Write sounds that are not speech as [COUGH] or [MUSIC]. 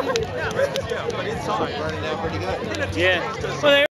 [LAUGHS] Yeah, but it's hard running out pretty good. Yeah. Well,